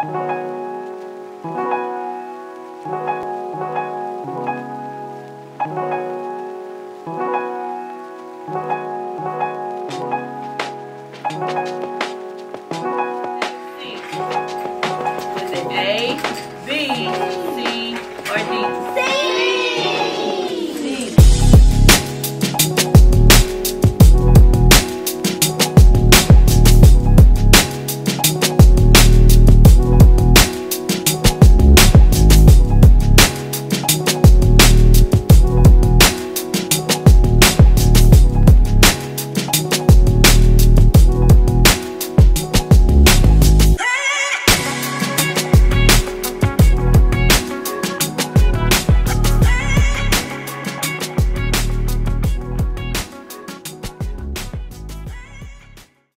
A, B,